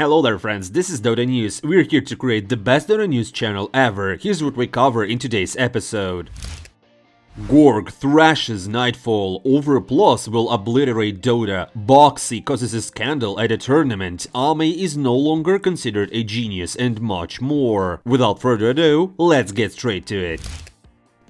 Hello there friends, this is Dota News. We're here to create the best Dota News channel ever. Here's what we cover in today's episode. Gorg thrashes Nightfall, Overplus will obliterate Dota, Boxi causes a scandal at a tournament, Ame is no longer considered a genius, and much more. Without further ado, let's get straight to it.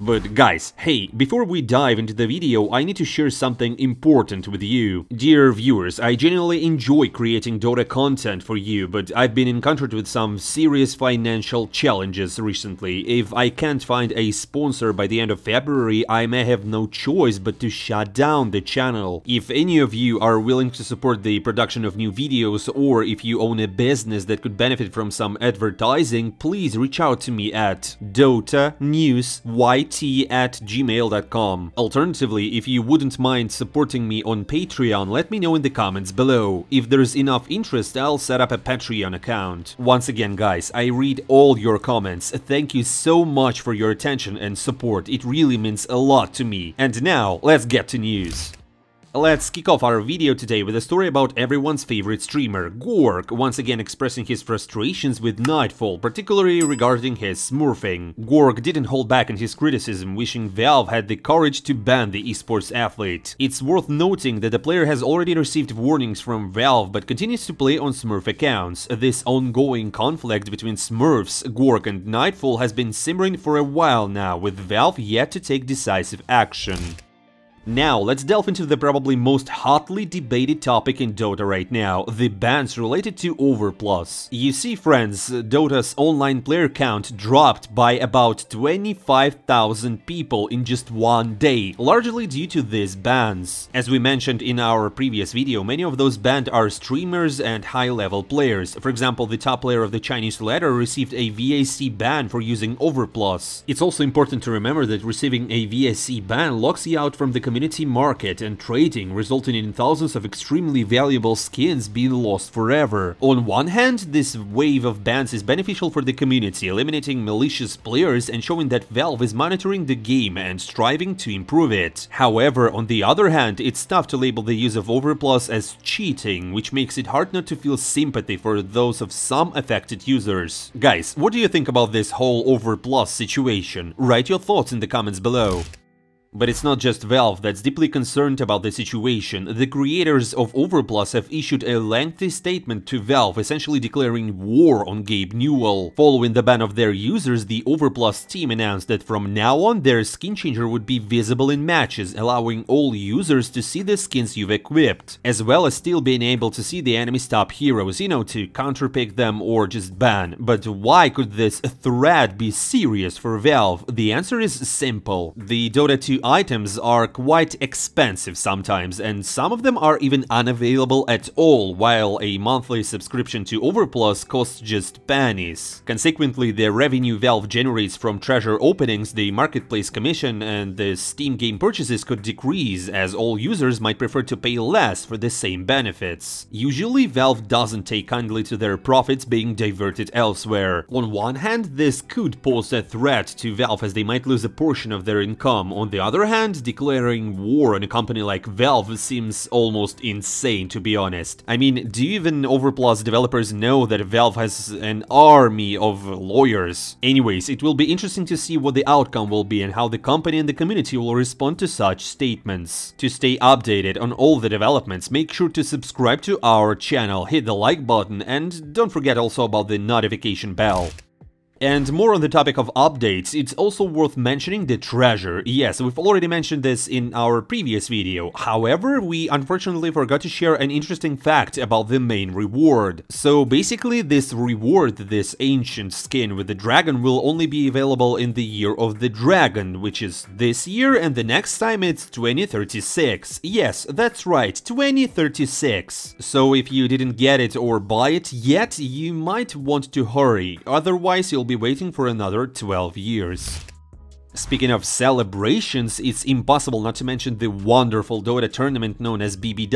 But guys, hey, before we dive into the video, I need to share something important with you. Dear viewers, I genuinely enjoy creating Dota content for you, but I've been encountered with some serious financial challenges recently. If I can't find a sponsor by the end of February, I may have no choice but to shut down the channel. If any of you are willing to support the production of new videos, or if you own a business that could benefit from some advertising, please reach out to me at Dota News White at gmail.com. Alternatively, if you wouldn't mind supporting me on Patreon, let me know in the comments below. If there's enough interest, I'll set up a Patreon account. Once again, guys, I read all your comments. Thank you so much for your attention and support. It really means a lot to me. And now, let's get to news. Let's kick off our video today with a story about everyone's favorite streamer, Gorg, once again expressing his frustrations with Nightfall, particularly regarding his smurfing. Gorg didn't hold back in his criticism, wishing Valve had the courage to ban the esports athlete. It's worth noting that the player has already received warnings from Valve but continues to play on Smurf accounts. This ongoing conflict between Smurfs, Gorg and Nightfall has been simmering for a while now, with Valve yet to take decisive action. Now, let's delve into the probably most hotly debated topic in Dota right now, the bans related to Overplus. You see, friends, Dota's online player count dropped by about 25,000 people in just one day, largely due to these bans. As we mentioned in our previous video, many of those banned are streamers and high-level players. For example, the top player of the Chinese ladder received a VAC ban for using Overplus. It's also important to remember that receiving a VAC ban locks you out from the community market and trading, resulting in thousands of extremely valuable skins being lost forever. On one hand, this wave of bans is beneficial for the community, eliminating malicious players and showing that Valve is monitoring the game and striving to improve it. However, on the other hand, it's tough to label the use of Overplus as cheating, which makes it hard not to feel sympathy for those of some affected users. Guys, what do you think about this whole Overplus situation? Write your thoughts in the comments below. But it's not just Valve that's deeply concerned about the situation. The creators of Overplus have issued a lengthy statement to Valve, essentially declaring war on Gabe Newell. Following the ban of their users, the Overplus team announced that from now on their skin changer would be visible in matches, allowing all users to see the skins you've equipped, as well as still being able to see the enemy's top heroes, you know, to counterpick them or just ban. But why could this threat be serious for Valve? The answer is simple. The Dota 2 items are quite expensive sometimes, and some of them are even unavailable at all, while a monthly subscription to Overplus costs just pennies. Consequently, the revenue Valve generates from treasure openings, the marketplace commission, and the Steam game purchases could decrease, as all users might prefer to pay less for the same benefits. Usually, Valve doesn't take kindly to their profits being diverted elsewhere. On one hand, this could pose a threat to Valve as they might lose a portion of their income, on the other hand, declaring war on a company like Valve seems almost insane to be honest. I mean, do even Overplus developers know that Valve has an army of lawyers? Anyways, it will be interesting to see what the outcome will be and how the company and the community will respond to such statements. To stay updated on all the developments, make sure to subscribe to our channel, hit the like button and don't forget also about the notification bell. And more on the topic of updates, it's also worth mentioning the treasure. Yes, we've already mentioned this in our previous video. However, we unfortunately forgot to share an interesting fact about the main reward. So basically, this reward, this ancient skin with the dragon, will only be available in the year of the dragon, which is this year, and the next time it's 2036. Yes, that's right, 2036. So if you didn't get it or buy it yet, you might want to hurry, otherwise you'll be waiting for another 12 years. Speaking of celebrations, it's impossible not to mention the wonderful Dota tournament known as BB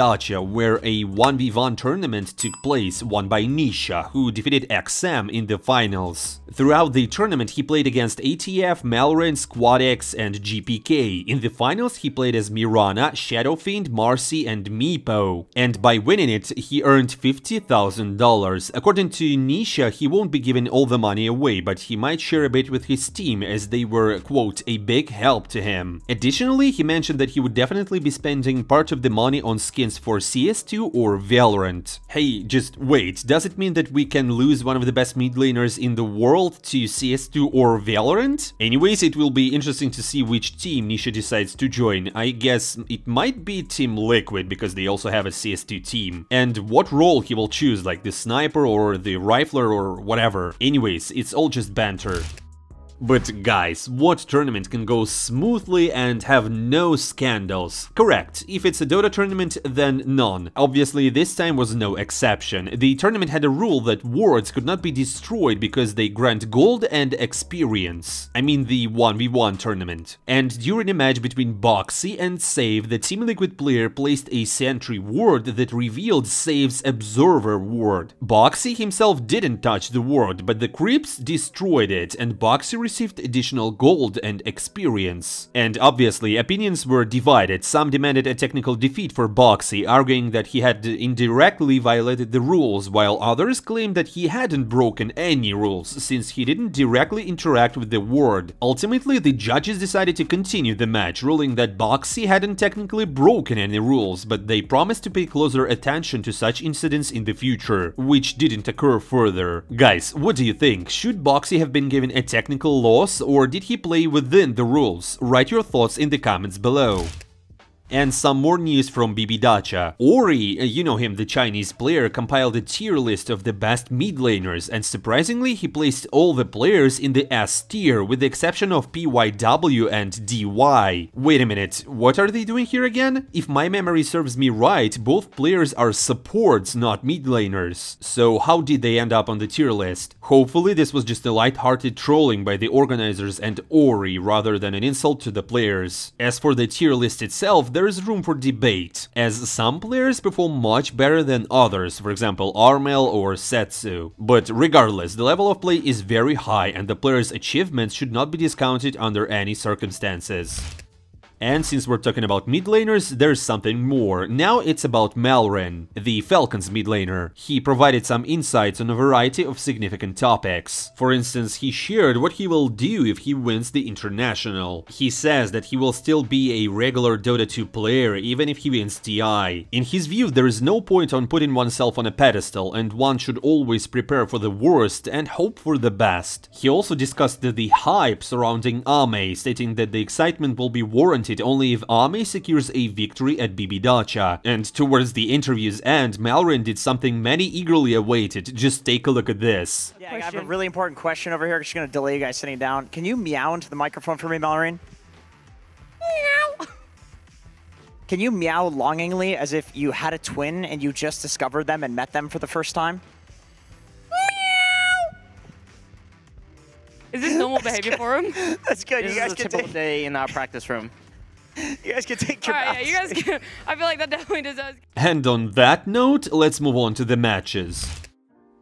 where a 1v1 tournament took place, won by Nisha, who defeated XM in the finals. Throughout the tournament, he played against ATF, Malr1ne, SquadX, and GPK. In the finals, he played as Mirana, Shadowfiend, Marci, and Meepo. And by winning it, he earned $50,000. According to Nisha, he won't be giving all the money away, but he might share a bit with his team, as they were, quote, quote, a big help to him. Additionally, he mentioned that he would definitely be spending part of the money on skins for CS2 or Valorant. Hey, just wait, does it mean that we can lose one of the best mid laners in the world to CS2 or Valorant? Anyways, it will be interesting to see which team Nisha decides to join. I guess it might be Team Liquid, because they also have a CS2 team. And what role he will choose, like the sniper or the rifler or whatever. Anyways, it's all just banter. But guys, what tournament can go smoothly and have no scandals? Correct, if it's a Dota tournament, then none. Obviously, this time was no exception. The tournament had a rule that wards could not be destroyed because they grant gold and experience. I mean the 1v1 tournament. And during a match between Boxi and Save, the Team Liquid player placed a sentry ward that revealed Save's observer ward. Boxi himself didn't touch the ward, but the creeps destroyed it, and Boxi received additional gold and experience. And obviously, opinions were divided. Some demanded a technical defeat for Boxi, arguing that he had indirectly violated the rules, while others claimed that he hadn't broken any rules, since he didn't directly interact with the ward. Ultimately, the judges decided to continue the match, ruling that Boxi hadn't technically broken any rules, but they promised to pay closer attention to such incidents in the future, which didn't occur further. Guys, what do you think? Should Boxi have been given a technical loss or did he play within the rules? Write your thoughts in the comments below. And some more news from BB Dacha. Ori, uh, you know him, the Chinese player, compiled a tier list of the best mid laners, and surprisingly he placed all the players in the S tier, with the exception of PYW and DY. Wait a minute, what are they doing here again? If my memory serves me right, both players are supports, not mid laners. So how did they end up on the tier list? Hopefully this was just a light-hearted trolling by the organizers and Ori rather than an insult to the players. As for the tier list itself, there is room for debate, as some players perform much better than others, for example Armel or Setsu. But regardless, the level of play is very high and the player's achievements should not be discounted under any circumstances. And since we're talking about mid laners, there's something more. Now it's about Malr1ne, the Falcons mid laner. He provided some insights on a variety of significant topics. For instance, he shared what he will do if he wins the International. He says that he will still be a regular Dota 2 player even if he wins TI. In his view, there is no point on putting oneself on a pedestal and one should always prepare for the worst and hope for the best. He also discussed the hype surrounding Ame, stating that the excitement will be warranted only if Ame secures a victory at BB Dacha. And towards the interview's end, Malr1ne did something many eagerly awaited. Just take a look at this. Yeah, I have a really important question over here. Just gonna delay you guys sitting down. Can you meow into the microphone for me, Malr1ne? Meow. Can you meow longingly as if you had a twin and you just discovered them and met them for the first time? Is this normal behavior for him? That's good. This you guys is a typical day in our practice room. You guys can take your Alright, yeah, you guys can, I feel like that definitely deserves And on that note, let's move on to the matches.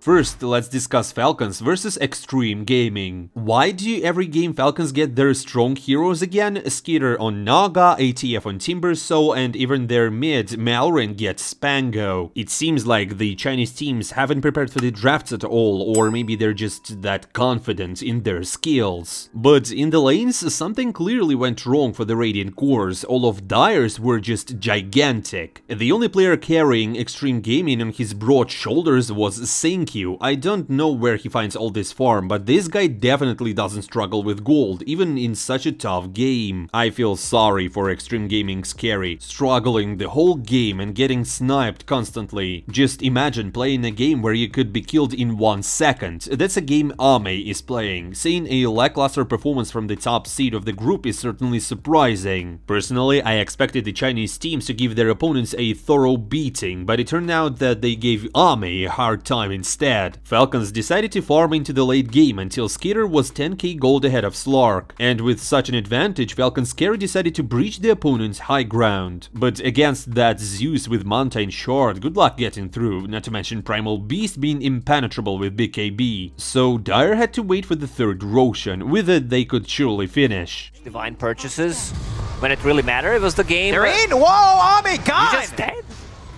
First, let's discuss Falcons versus Xtreme Gaming. Why do every game Falcons get their strong heroes again? Skiter on Naga, ATF on Timbersaw, and even their mid, Malr1ne gets Spango. It seems like the Chinese teams haven't prepared for the drafts at all, or maybe they're just that confident in their skills. But in the lanes, something clearly went wrong for the Radiant cores, all of Dire's were just gigantic. The only player carrying Xtreme Gaming on his broad shoulders was Sink I don't know where he finds all this farm, but this guy definitely doesn't struggle with gold, even in such a tough game. I feel sorry for Xtreme Gaming's carry, struggling the whole game and getting sniped constantly. Just imagine playing a game where you could be killed in one second. That's a game Ame is playing. Seeing a lackluster performance from the top seed of the group is certainly surprising. Personally, I expected the Chinese teams to give their opponents a thorough beating, but it turned out that they gave Ame a hard time instead instead. Falcons decided to farm into the late game until Skiter was 10k gold ahead of Slark, and with such an advantage, Falcons carry decided to breach the opponent's high ground. But against that Zeus with Mountain Shard, good luck getting through, not to mention Primal Beast being impenetrable with BKB. So Dire had to wait for the third Roshan, with it they could surely finish. Divine purchases. When it really mattered, it was the game. They're in. Whoa, Ame gone. He's just dead.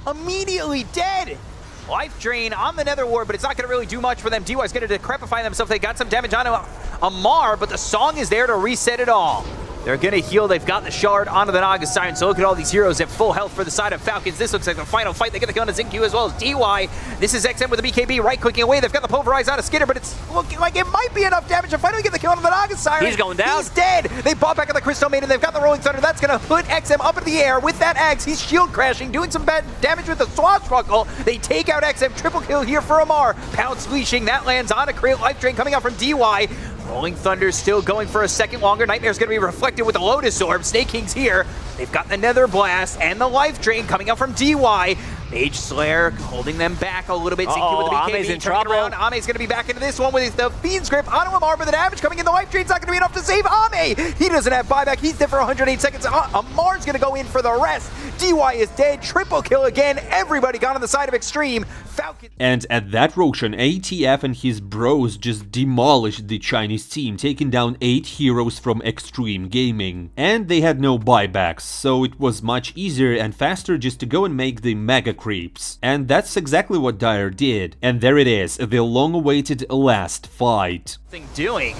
Immediately dead. Life drain on the Nether Ward, but it's not going to really do much for them. DY is going to decrepify themselves. They got some damage on Ammar, but the song is there to reset it all. They're going to heal. They've got the shard onto the Naga Siren. So look at all these heroes at full health for the side of Falcons. This looks like the final fight. They get the kill on XinQ as well as DY. This is XM with the BKB right-clicking away. They've got the pulverize out of Skiter, but it's looking like it might be enough damage to finally get the kill on the Naga Siren. He's going down. He's dead. They bought back on the Crystal Maiden. They've got the Rolling Thunder. That's going to put XM up in the air with that axe. He's shield crashing, doing some bad damage with the Swashbuckle. They take out XM. Triple kill here for Ammar. Pounce leashing. That lands on a Crate Life Drain coming out from DY. Rolling Thunder still going for a second longer. Nightmare's going to be reflected with the Lotus Orb. Snake King's here. They've got the Nether Blast and the Life Drain coming out from DY. Mage Slayer holding them back a little bit. Uh -oh, with the BKB Ame's in trouble. around. Ame's going to be back into this one with the Fiend's Grip on Ammar, but the damage coming in. The Life Drain's not going to be enough to save Ame. He doesn't have buyback. He's dead for 108 seconds. Uh, Ammar's going to go in for the rest. DY is dead. Triple kill again. Everybody gone on the side of Extreme. Falcon. And at that Roshan, ATF and his bros just demolished the Chinese team, taking down 8 heroes from Xtreme Gaming. And they had no buybacks, so it was much easier and faster just to go and make the Mega Creeps. And that's exactly what Dire did. And there it is, the long-awaited last fight. Doing.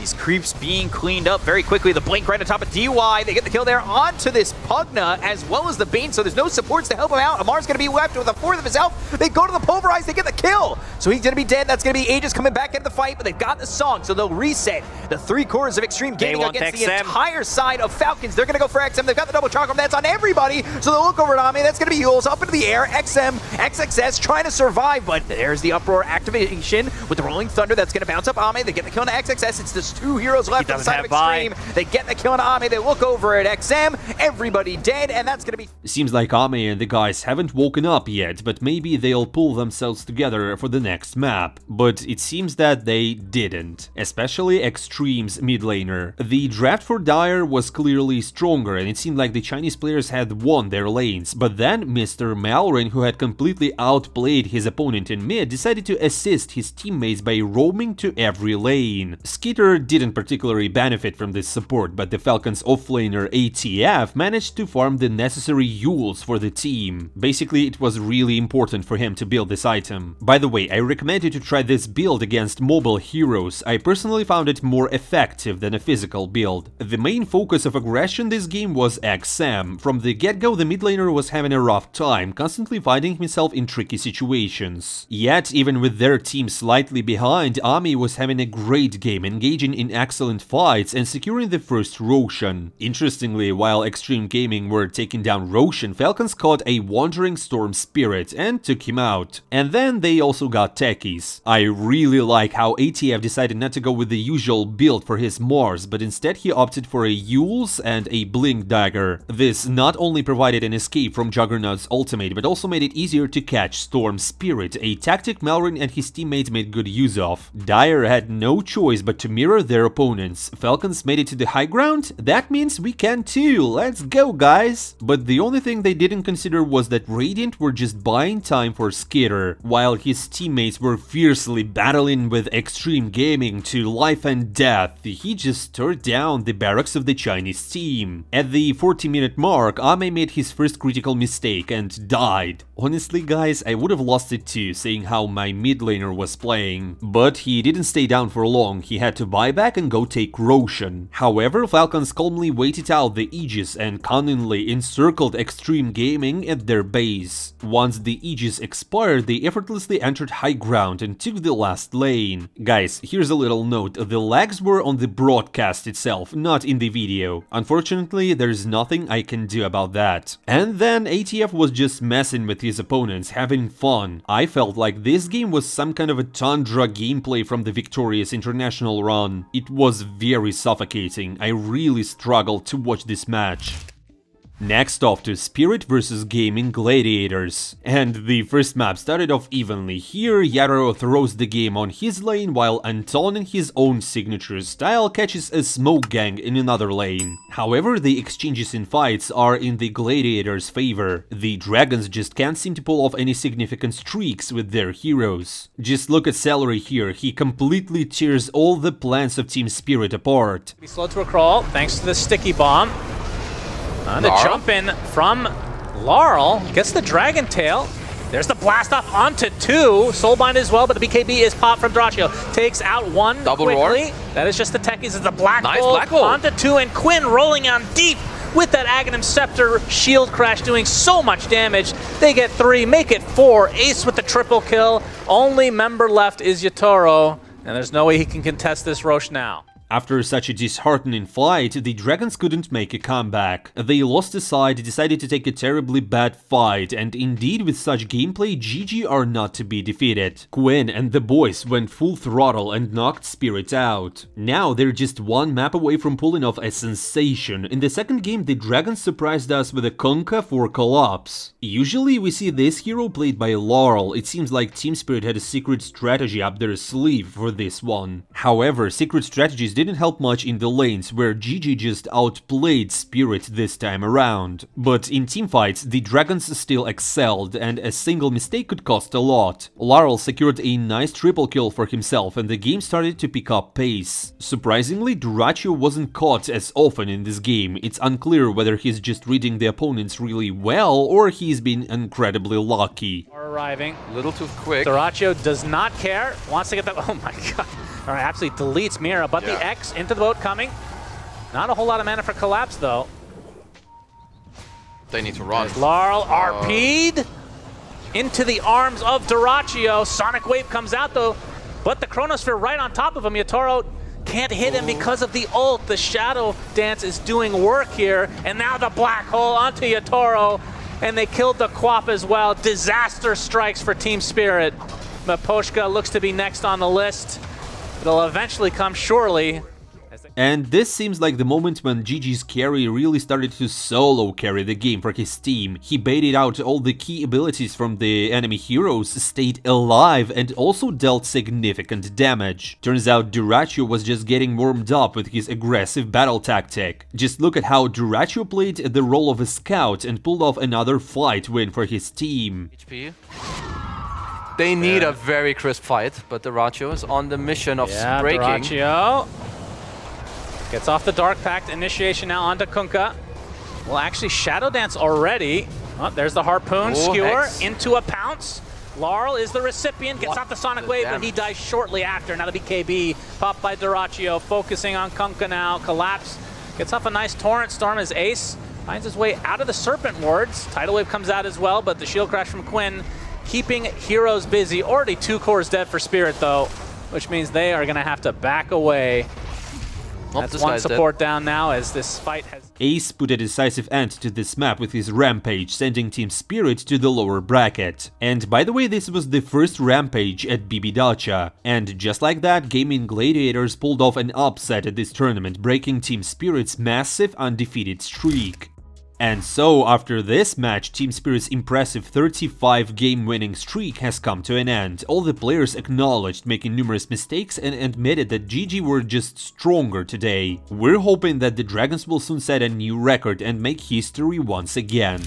These creeps being cleaned up very quickly. The blink right on top of DY. They get the kill there onto this Pugna as well as the Bane, so there's no supports to help him out. Ammar's going to be left with a fourth of his health. They go to the Pulverize. They get the kill. So he's going to be dead. That's going to be Aegis coming back into the fight, but they've got the song, so they'll reset the three quarters of Xtreme Gaming against XM. the entire side of Falcons. They're going to go for XM. They've got the double chakram. That's on everybody. So they'll look over at Ame. That's going to be Euls up into the air. XM, XXS trying to survive, but there's the Uproar activation with the Rolling Thunder. That's going to bounce up Ame. They get the kill on XXS. It's just two heroes left on the side of have buy. Extreme. They get the kill on Ame. They look over at XM. Everybody dead, and that's going to be Seems like Ame and the guys haven't woken up yet, but maybe they'll pull themselves together for the next map. But it seems that they didn't, especially Extreme's mid laner. The draft for Dire was clearly stronger and it seemed like the Chinese players had won their lanes, but then Mr. Malr1ne, who had completely outplayed his opponent in mid, decided to assist his teammates by roaming to every lane. Skiter didn't particularly benefit from this support, but the Falcons offlaner ATF managed to farm the necessary Euls for the team. Basically, it was really important for him to build this item. By the way, I recommend you to try this build against mobile heroes. I personally found it more effective than a physical build. The main focus of aggression this game was XM. From the get-go, the mid laner was having a rough time, constantly finding himself in tricky situations. Yet, even with their team slightly behind, Ame was having a great game, engaging in excellent fights and securing the first Roshan. Interestingly, while Xtreme Gaming were taking down Roshan, Falcons caught a Wandering Storm Spirit and took him out. And then they also got Techies. I really like how ATF decided not to go with the usual build for his Mars, but instead he opted for a Euls and a Blink Dagger. This not only provided an escape from Juggernaut's ultimate, but also made it easier to catch Storm Spirit, a tactic Malr1ne and his teammates made good use of. Dire had no choice but to mirror their opponents. Falcons made it to the high ground? That means we can too, let's go guys! But the only thing they didn't consider was that Radiant were just buying time for Skiter, while his teammates were fiercely battling with Xtreme Gaming to life and death, he just tore down the barracks of the Chinese team. At the 40 minute mark, Ame made his first critical mistake and died. Honestly guys, I would have lost it too, seeing how my mid laner was playing. But he didn't stay down for long, he had to buy back and go take Roshan. However, Falcons calmly waited out the Aegis and cunningly encircled Xtreme Gaming at their base. Once the Aegis expired, they effortlessly entered high ground and took the last lane. Guys, here's a little note, the lags were on the broadcast itself, not in the video. Unfortunately, there's nothing I can do about that. And then ATF was just messing with his opponents, having fun. I felt like this game was some kind of a Tundra gameplay from the Victorious International run. It was very suffocating, I really struggled to watch this match. Next off to Spirit vs Gaimin Gladiators. And the first map started off evenly. Here, Yatoro throws the game on his lane, while Anton in his own signature style catches a smoke gang in another lane. However, the exchanges in fights are in the Gladiators' favor. The Dragons just can't seem to pull off any significant streaks with their heroes. Just look at Seleri here, he completely tears all the plans of Team Spirit apart. Be slow to a crawl thanks to the sticky bomb. And the Larl? jump in from Larl gets the Dragon Tail. There's the blast off onto two. Soulbind as well, but the BKB is popped from Dyrachyo. Takes out one Double roar. That is just the techies. It's a black Nice hole black hole. onto two, and Quinn rolling on deep with that Aghanim Scepter shield crash doing so much damage. They get three, make it four. Ace with the triple kill. Only member left is Yatoro, and there's no way he can contest this Roche now. After such a disheartening fight, the Dragons couldn't make a comeback. They lost the side, decided to take a terribly bad fight, and indeed with such gameplay, GG are not to be defeated. Quinn and the boys went full throttle and knocked Spirit out. Now they're just one map away from pulling off a sensation. In the second game, the Dragons surprised us with a Kunkka for Collapse. Usually we see this hero played by Larl, it seems like Team Spirit had a secret strategy up their sleeve for this one. However, secret strategies didn't help much in the lanes, where GG just outplayed Spirit this time around. But in teamfights, the Dragons still excelled, and a single mistake could cost a lot. Larl secured a nice triple kill for himself, and the game started to pick up pace. Surprisingly, Dyrachyo wasn't caught as often in this game. It's unclear whether he's just reading the opponents really well, or he's been incredibly lucky. Are arriving. A little too quick. Dyrachyo does not care, wants to get that. Oh my god. All right, absolutely deletes Mira, but the Yeah. X into the boat coming. Not a whole lot of mana for collapse though. They need to run. There's Larl uh, RP'd into the arms of Dyrachyo. Sonic Wave comes out though, but the Chronosphere right on top of him. Yatoro can't hit him mm-hmm. because of the ult. The Shadow Dance is doing work here, and now the Black Hole onto Yatoro, and they killed the Quap as well. Disaster strikes for Team Spirit. Miposhka looks to be next on the list. It'll eventually come surely. And this seems like the moment when GG's carry really started to solo carry the game for his team. He baited out all the key abilities from the enemy heroes, stayed alive, and also dealt significant damage. Turns out Dyrachyo was just getting warmed up with his aggressive battle tactic. Just look at how Dyrachyo played the role of a scout and pulled off another fight win for his team. HP. They need a very crisp fight, but Ratio is on the mission of Yeah, breaking. Dyrachyo gets off the Dark Pact. Initiation now onto Kunkka. Well, actually, Shadow Dance already. Oh, there's the Harpoon. Oh, Skewer into a pounce. Larl is the recipient, gets What off the Sonic the Wave, but he dies shortly after. Now the BKB popped by Dyrachyo, focusing on Kunkka now. Collapse. Gets off a nice Torrent Storm as Ace finds his way out of the Serpent Wards. Tidal Wave comes out as well, but the shield crash from Quinn keeping heroes busy. Already two cores dead for Spirit, though, which means they are going to have to back away. Oh, That's one guy's dead. support down now as this fight has... Ace put a decisive end to this map with his Rampage, sending Team Spirit to the lower bracket. And by the way, this was the first Rampage at BB Dacha. And just like that, Gaimin Gladiators pulled off an upset at this tournament, breaking Team Spirit's massive undefeated streak. And so, after this match, Team Spirit's impressive 35 game winning streak has come to an end. All the players acknowledged making numerous mistakes and admitted that GG were just stronger today. We're hoping that the Dragons will soon set a new record and make history once again.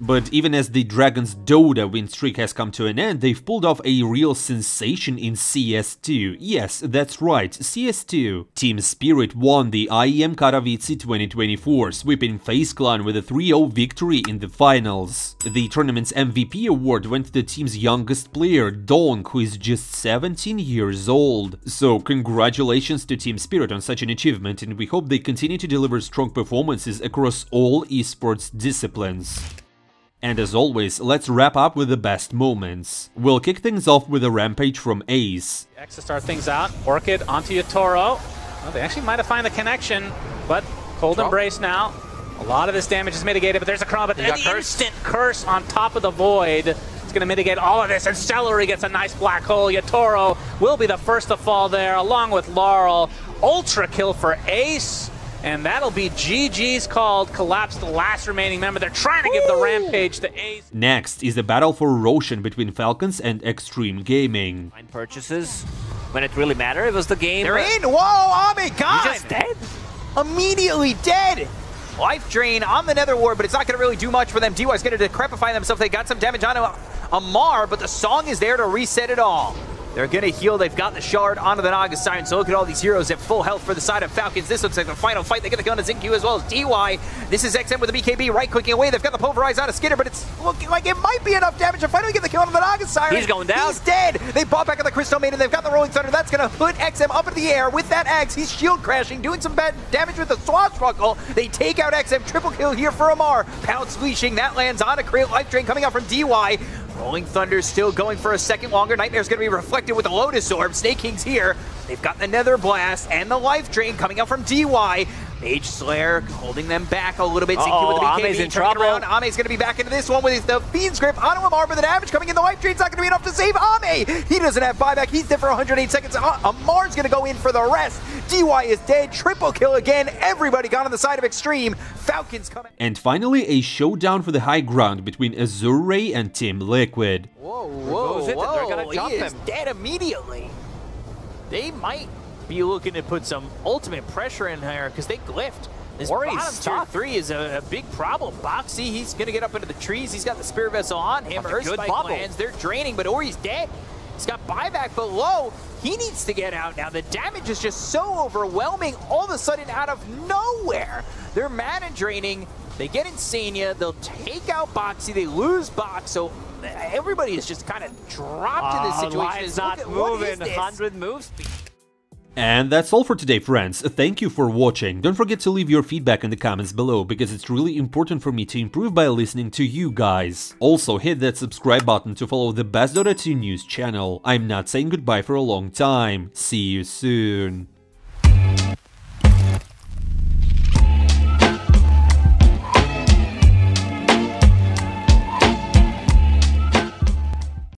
But even as the Dragons' Dota win streak has come to an end, they've pulled off a real sensation in CS2. Yes, that's right, CS2. Team Spirit won the IEM Katowice 2024, sweeping FaZe Clan with a 3-0 victory in the finals. The tournament's MVP award went to the team's youngest player, Dawn, who is just 17 years old. So congratulations to Team Spirit on such an achievement, and we hope they continue to deliver strong performances across all esports disciplines. And as always, let's wrap up with the best moments. We'll kick things off with a rampage from Ace. X to start things out. Orchid onto Yatoro. Well, they actually might have found the connection, but Cold Drop. Embrace now. A lot of this damage is mitigated, but there's a Chrono, but He an got cursed. instant curse on top of the Void. It's going to mitigate all of this, and Seleri gets a nice black hole. Yatoro will be the first to fall there, along with Larl. Ultra kill for Ace. And that'll be GG's called. Collapse the last remaining member. They're trying to give the rampage to Ace. Next is the battle for Roshan between Falcons and Xtreme Gaming. Fine purchases. When it really mattered, it was the game. They're in. Whoa, Ame gone. He's just dead. Immediately dead. Life drain on the Nether Ward, but it's not going to really do much for them. DY's going to decrepify themselves. They got some damage on Ammar, but the song is there to reset it all. They're going to heal. They've got the shard onto the Naga Siren. So look at all these heroes at full health for the side of Falcons. This looks like the final fight. They get the gun to XinQ as well as DY. This is XM with the BKB right clicking away. They've got the pulverize on a Skiter, but it's looking like it might be enough damage to finally get the kill on the Naga Siren. He's going down. He's dead. They bought back on the Crystal Maiden. They've got the Rolling Thunder. That's going to put XM up in the air with that axe. He's shield crashing, doing some bad damage with the swashbuckle. They take out XM. Triple kill here for Ammar. Pounce leashing. That lands on a Create Life Drain coming out from DY. Rolling Thunder still going for a second longer. Nightmare's going to be reflected with the Lotus Orb. Snake King's here. They've got the Nether Blast and the Life Drain coming out from DY. Mage Slayer holding them back a little bit. XinQ with the Uh-oh, BKB Ame's in trouble. around. Ame's going to be back into this one with the Fiend's Grip on Ammar, but the damage coming in. The Life Drain's not going to be enough to save Ame. He doesn't have buyback. He's dead for 108 seconds. A- Ammar's going to go in for the rest. DY is dead. Triple kill again. Everybody gone on the side of Extreme. Falcons coming. And finally, a showdown for the high ground between Azure and Team Liquid. Whoa, whoa, goes it? whoa. They're gonna jump he is him. dead immediately. They might be looking to put some ultimate pressure in here because they glyphed. This Or he's bottom tier three is a, a big problem. Boxi, he's going to get up into the trees. He's got the Spirit Vessel on him. That's a good Earthspike lands. They're draining, but Ori's dead. He's got buyback below. He needs to get out now. The damage is just so overwhelming all of a sudden out of nowhere. They're mana draining. They get Insania. They'll take out Boxi. They lose Box. So everybody is just kind of dropped in this Oh, situation. Look not at- what is moving. 100 move speed. And that's all for today, friends. Thank you for watching. Don't forget to leave your feedback in the comments below, because it's really important for me to improve by listening to you guys. Also, hit that subscribe button to follow the Best Dota 2 news channel. I'm not saying goodbye for a long time. See you soon.